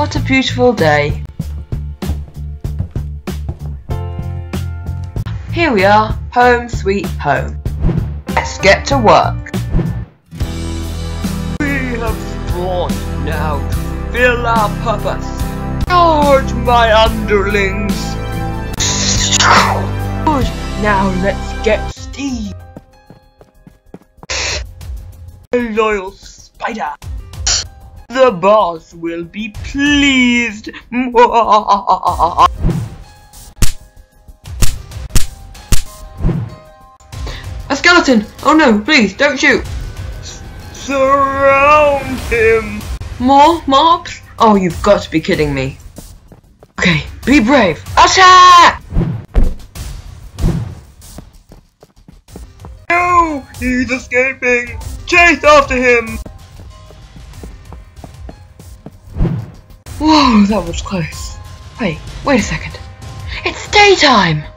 What a beautiful day. Here we are, home sweet home. Let's get to work. We have spawned now to fulfill our purpose. Charge my underlings. Good, now let's get Steve. A loyal spider. The boss will be pleased. A skeleton! Oh no, please, don't shoot! Surround him! More mobs? Oh, you've got to be kidding me. Okay, be brave. Attack! No! He's escaping! Chase after him! Whoa, that was close. Wait, wait a second. It's daytime!